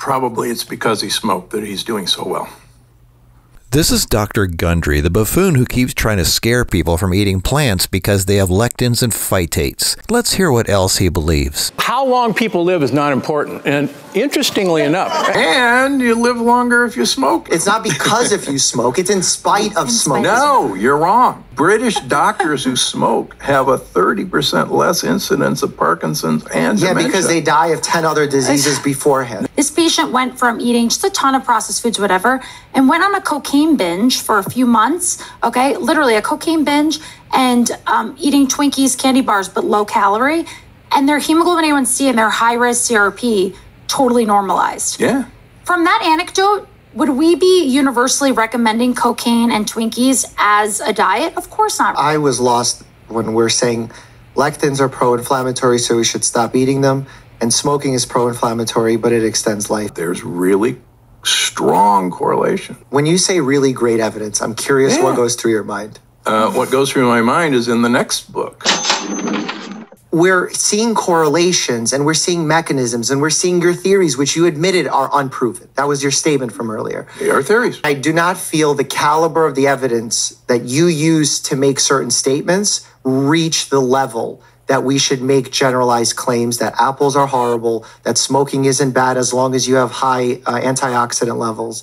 Probably it's because he smoked that he's doing so well. This is Dr. Gundry, the buffoon who keeps trying to scare people from eating plants because they have lectins and phytates. Let's hear what else he believes. How long people live is not important. And interestingly enough, And you live longer if you smoke. It's not because if you smoke, it's in spite of smoking. No, you're wrong. British doctors who smoke have a 30% less incidence of Parkinson's and Yeah, dementia. because they die of 10 other diseases beforehand. This patient went from eating just a ton of processed foods, whatever, and went on a cocaine binge for a few months. Okay, literally a cocaine binge and um, eating Twinkies, candy bars, but low calorie. And their hemoglobin A1C and their high risk CRP totally normalized. Yeah. From that anecdote, would we be universally recommending cocaine and Twinkies as a diet? Of course not. I was lost when we're saying lectins are pro inflammatory, so we should stop eating them, and smoking is pro inflammatory, but it extends life. There's really strong correlation. When you say really great evidence, I'm curious Yeah. what goes through your mind. Uh, what goes through my mind is in the next book. We're seeing correlations and we're seeing mechanisms and we're seeing your theories, which you admitted are unproven. That was your statement from earlier. They are theories. I do not feel the caliber of the evidence that you use to make certain statements reach the level that we should make generalized claims that apples are horrible, that smoking isn't bad as long as you have high uh, antioxidant levels,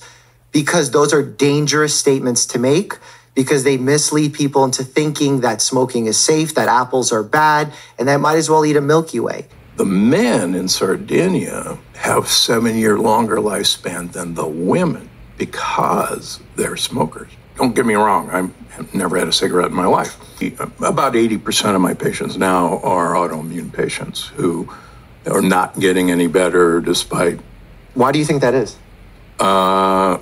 because those are dangerous statements to make because they mislead people into thinking that smoking is safe, that apples are bad, and that might as well eat a Milky Way. The men in Sardinia have seven year longer lifespan than the women because they're smokers. Don't get me wrong, I'm, I've never had a cigarette in my life. About 80% of my patients now are autoimmune patients who are not getting any better despite. Why do you think that is? Uh,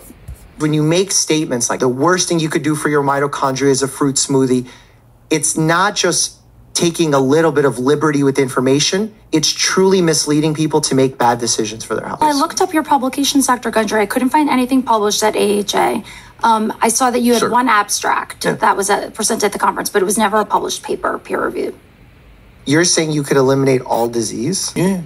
when you make statements like the worst thing you could do for your mitochondria is a fruit smoothie, it's not just taking a little bit of liberty with information. It's truly misleading people to make bad decisions for their health. I looked up your publications, Dr. Gundry. I couldn't find anything published at AHA. Um, I saw that you had Sure. one abstract that was uh, presented at the conference, but it was never a published paper, peer reviewed. You're saying you could eliminate all disease? yeah.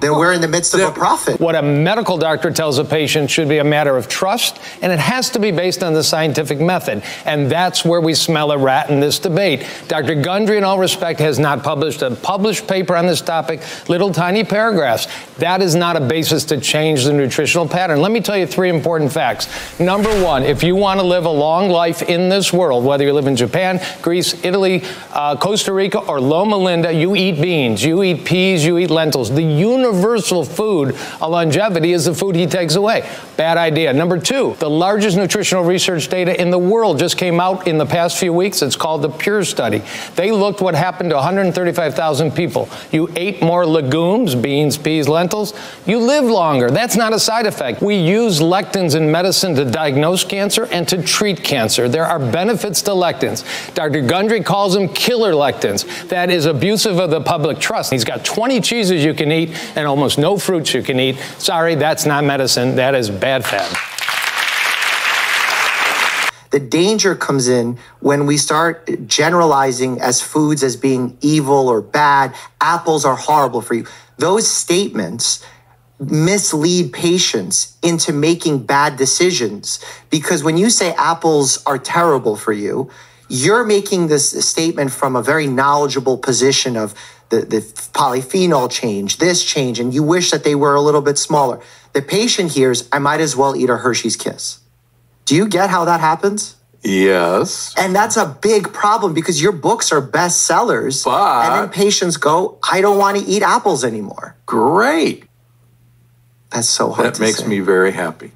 Then we're in the midst of a prophet. what a medical doctor tells a patient should be a matter of trust, and it has to be based on the scientific method. And that's where we smell a rat in this debate. Dr. Gundry, in all respect, has not published a published paper on this topic, little tiny paragraphs. That is not a basis to change the nutritional pattern. Let me tell you three important facts. Number one, if you want to live a long life in this world, whether you live in Japan, Greece, Italy, uh, Costa Rica, or Loma Linda, you eat beans, you eat peas, you eat lentils. The universal food of longevity is the food he takes away. Bad idea. Number two, the largest nutritional research data in the world just came out in the past few weeks. It's called the Pure Study. They looked what happened to 135,000 people. You ate more legumes, beans, peas, lentils, you live longer. That's not a side effect. We use lectins in medicine to diagnose cancer and to treat cancer. There are benefits to lectins. Dr. Gundry calls them killer lectins. That is abusive of the public trust. He's got 20 cheeses you can eat and almost no fruits you can eat. Sorry, that's not medicine. That is bad fad. The danger comes in when we start generalizing as foods as being evil or bad. Apples are horrible for you. Those statements mislead patients into making bad decisions because when you say apples are terrible for you, you're making this statement from a very knowledgeable position of the, the polyphenol change, this change, and you wish that they were a little bit smaller. The patient hears, I might as well eat a Hershey's Kiss. Do you get how that happens? Yes. And that's a big problem because your books are bestsellers. But- and then patients go, I don't want to eat apples anymore. Great. That's so hard That makes say. me very happy.